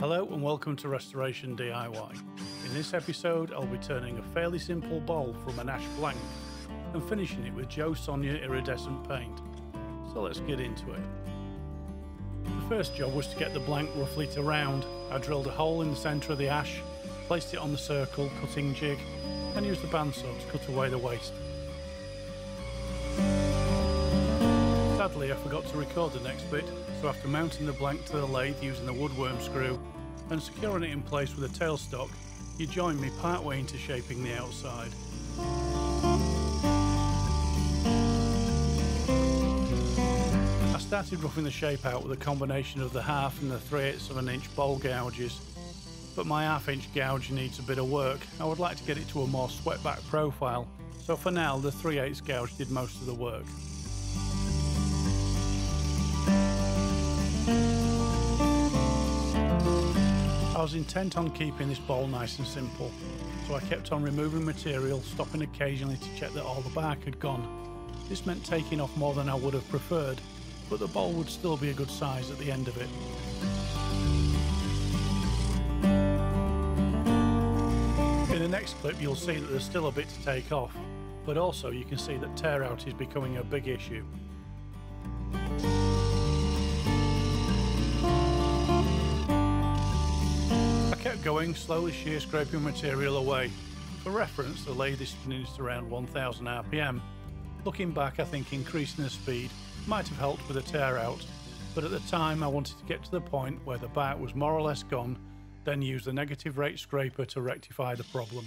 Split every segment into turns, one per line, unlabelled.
Hello and welcome to Restoration DIY. In this episode, I'll be turning a fairly simple bowl from an ash blank and finishing it with Jo Sonja iridescent paint. So let's get into it. The first job was to get the blank roughly to round. I drilled a hole in the centre of the ash, placed it on the circle cutting jig and used the bandsaw to cut away the waste. Sadly, I forgot to record the next bit, so after mounting the blank to the lathe using the woodworm screw and securing it in place with a tailstock, you join me partway into shaping the outside. I started roughing the shape out with a combination of the half and the 3 eighths of an inch bowl gouges, but my half inch gouge needs a bit of work. I would like to get it to a more swept back profile, so for now the 3 eighths gouge did most of the work. I was intent on keeping this bowl nice and simple, so I kept on removing material, stopping occasionally to check that all the bark had gone. This meant taking off more than I would have preferred, but the bowl would still be a good size at the end of it. In the next clip you'll see that there's still a bit to take off, but also you can see that tear out is becoming a big issue. Going, slowly shear scraping material away. For reference, the lathe at around 1000 RPM. Looking back, I think increasing the speed might have helped with the tear out, but at the time I wanted to get to the point where the bark was more or less gone, then use the negative rake scraper to rectify the problem.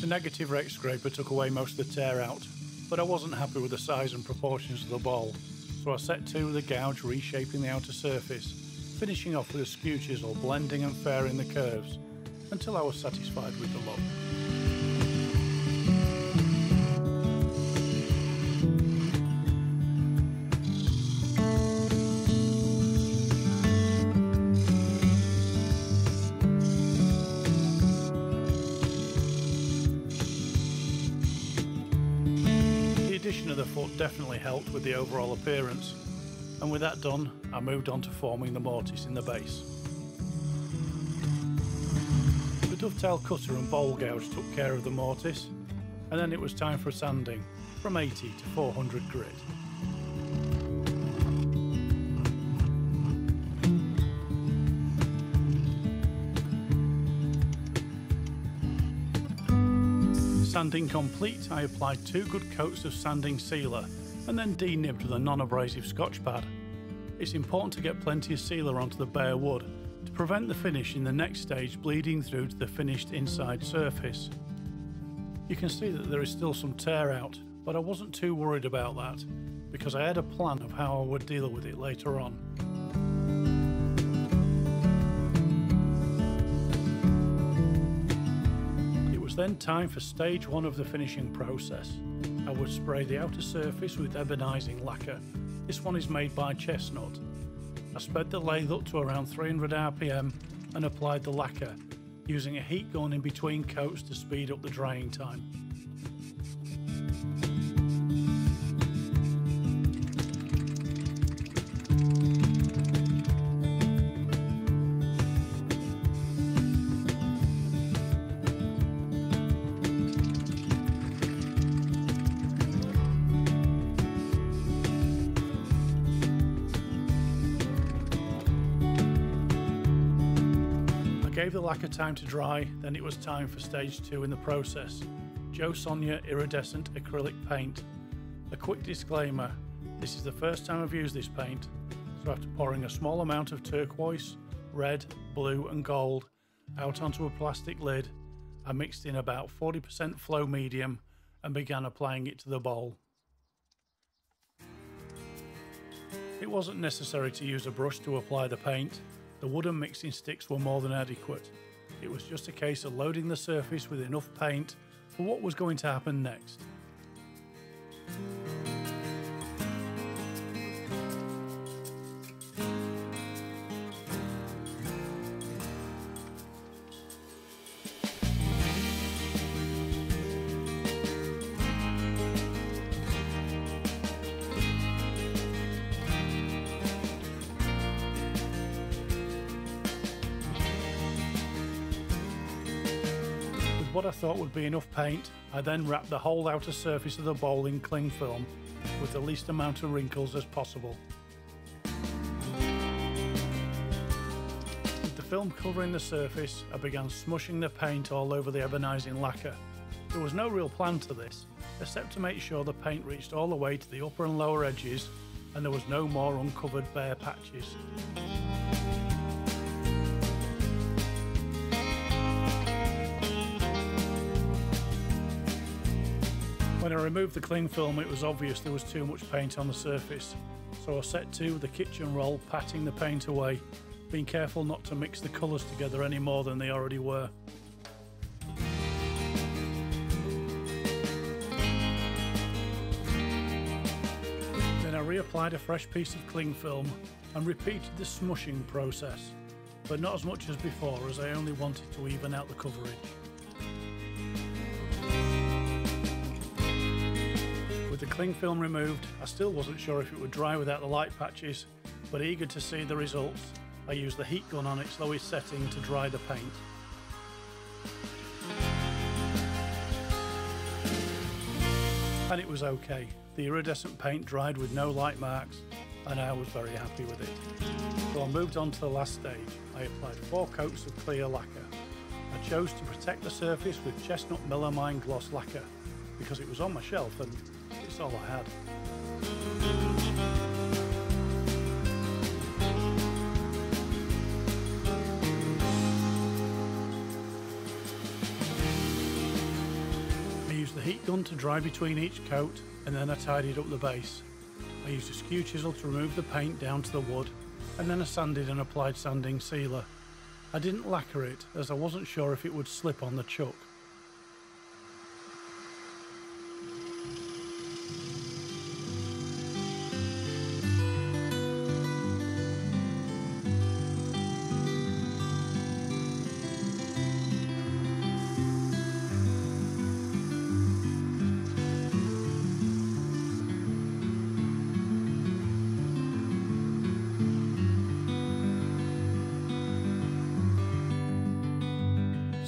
The negative rake scraper took away most of the tear out, but I wasn't happy with the size and proportions of the ball so I set to with a gouge reshaping the outer surface, finishing off with a skew chisel blending and fairing the curves until I was satisfied with the look. Definitely helped with the overall appearance, and with that done, I moved on to forming the mortise in the base. The dovetail cutter and bowl gouge took care of the mortise, and then it was time for sanding, from 80 to 400 grit. Sanding complete, I applied two good coats of sanding sealer and then denibbed with a non-abrasive scotch pad. It's important to get plenty of sealer onto the bare wood to prevent the finish in the next stage bleeding through to the finished inside surface. You can see that there is still some tear out, but I wasn't too worried about that because I had a plan of how I would deal with it later on. Then time for stage one of the finishing process. I would spray the outer surface with ebonizing lacquer. This one is made by Chestnut. I sped the lathe up to around 300 RPM and applied the lacquer, using a heat gun in between coats to speed up the drying time. Gave the lacquer time to dry, then it was time for stage two in the process. Jo Sonja Iridescent Acrylic Paint. A quick disclaimer, this is the first time I've used this paint, so after pouring a small amount of turquoise, red, blue and gold out onto a plastic lid, I mixed in about 40% flow medium and began applying it to the bowl. It wasn't necessary to use a brush to apply the paint, the wooden mixing sticks were more than adequate. It was just a case of loading the surface with enough paint for what was going to happen next. With what I thought would be enough paint, I then wrapped the whole outer surface of the bowl in cling film with the least amount of wrinkles as possible. With the film covering the surface, I began smushing the paint all over the ebonising lacquer. There was no real plan to this, except to make sure the paint reached all the way to the upper and lower edges and there was no more uncovered bare patches. When I removed the cling film it was obvious there was too much paint on the surface, so I set to with the kitchen roll patting the paint away, being careful not to mix the colours together any more than they already were. Then I reapplied a fresh piece of cling film and repeated the smushing process, but not as much as before as I only wanted to even out the coverage. Cling film removed, I still wasn't sure if it would dry without the light patches, but eager to see the results, I used the heat gun on its lowest setting to dry the paint. And it was okay. The iridescent paint dried with no light marks, and I was very happy with it. So I moved on to the last stage. I applied four coats of clear lacquer. I chose to protect the surface with chestnut melamine gloss lacquer because it was on my shelf and all I had. I used the heat gun to dry between each coat and then I tidied up the base. I used a skew chisel to remove the paint down to the wood and then I sanded and applied sanding sealer. I didn't lacquer it as I wasn't sure if it would slip on the chuck.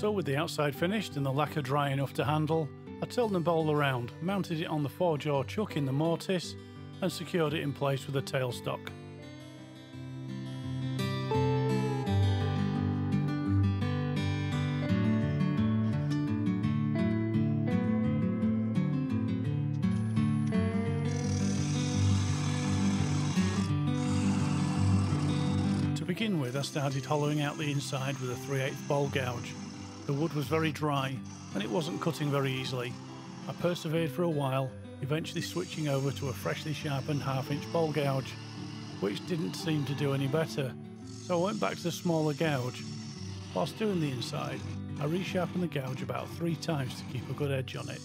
So with the outside finished and the lacquer dry enough to handle, I turned the bowl around, mounted it on the four-jaw chuck in the mortise and secured it in place with a tailstock. To begin with, I started hollowing out the inside with a 3 8 bowl gouge. The wood was very dry and it wasn't cutting very easily. I persevered for a while, eventually switching over to a freshly sharpened half inch bowl gouge, which didn't seem to do any better, so I went back to the smaller gouge. Whilst doing the inside, I resharpened the gouge about three times to keep a good edge on it.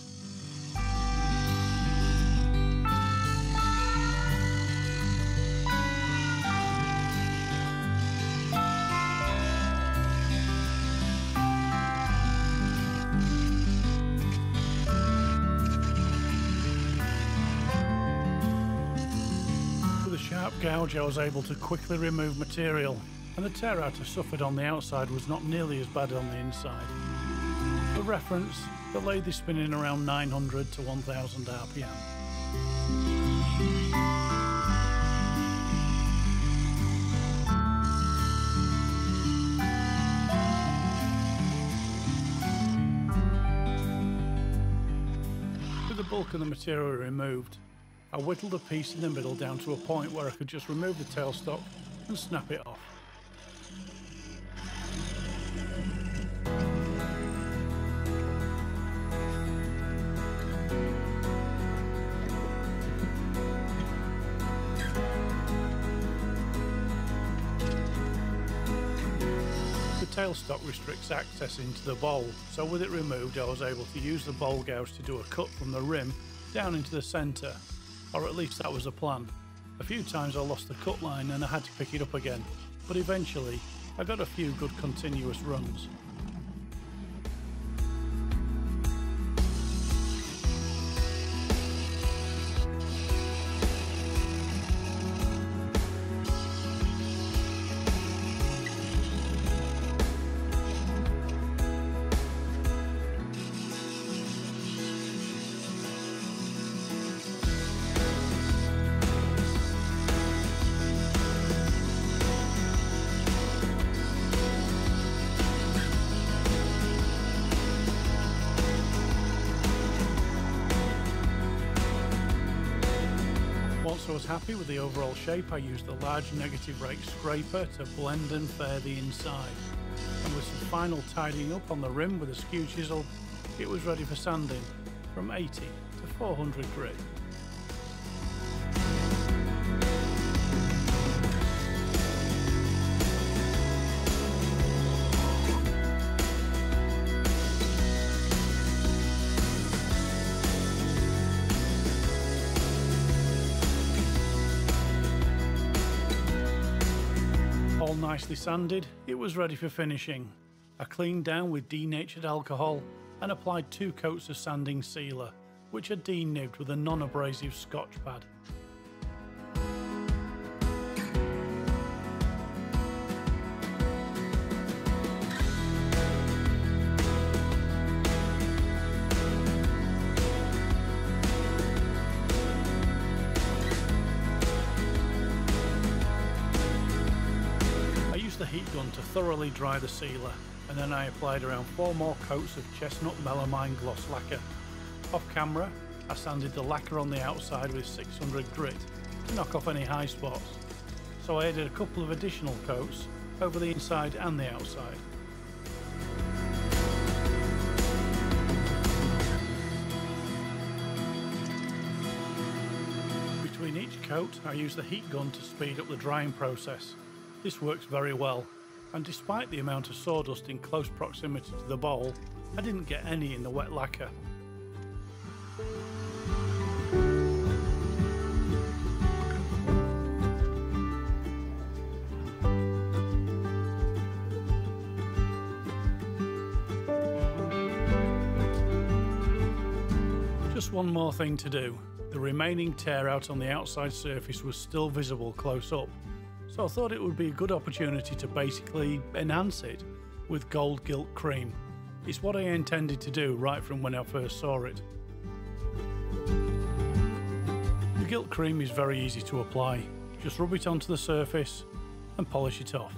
Gouge I was able to quickly remove material and the tear out I suffered on the outside was not nearly as bad on the inside. For reference, the lathe is spinning around 900 to 1000 RPM. Bulk of the material removed, I whittled a piece in the middle down to a point where I could just remove the tailstock and snap it off. The tailstock restricts access into the bowl, so with it removed I was able to use the bowl gouge to do a cut from the rim down into the centre or at least that was the plan. A few times I lost the cut line and I had to pick it up again, but eventually I got a few good continuous runs. Once I was happy with the overall shape, I used the large negative rake scraper to blend and fair the inside. And with some final tidying up on the rim with a skew chisel, it was ready for sanding from 80 to 400 grit. Nicely sanded, it was ready for finishing. I cleaned down with denatured alcohol and applied two coats of sanding sealer, which are denibbed with a non-abrasive scotch pad. Gun to thoroughly dry the sealer and then I applied around four more coats of chestnut melamine gloss lacquer. Off camera, I sanded the lacquer on the outside with 600 grit to knock off any high spots. So I added a couple of additional coats over the inside and the outside. Between each coat, I use the heat gun to speed up the drying process this works very well, and despite the amount of sawdust in close proximity to the bowl, I didn't get any in the wet lacquer. Just one more thing to do. The remaining tear out on the outside surface was still visible close up, so I thought it would be a good opportunity to basically enhance it with gold gilt cream. It's what I intended to do right from when I first saw it. The gilt cream is very easy to apply. Just rub it onto the surface and polish it off.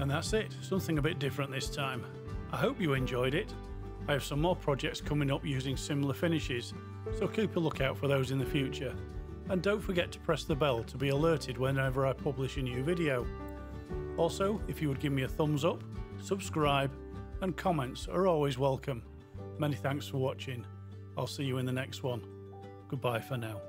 And that's it, something a bit different this time. I hope you enjoyed it. I have some more projects coming up using similar finishes, so keep a lookout for those in the future. And don't forget to press the bell to be alerted whenever I publish a new video. Also, if you would give me a thumbs up, subscribe, and comments are always welcome. Many thanks for watching. I'll see you in the next one. Goodbye for now.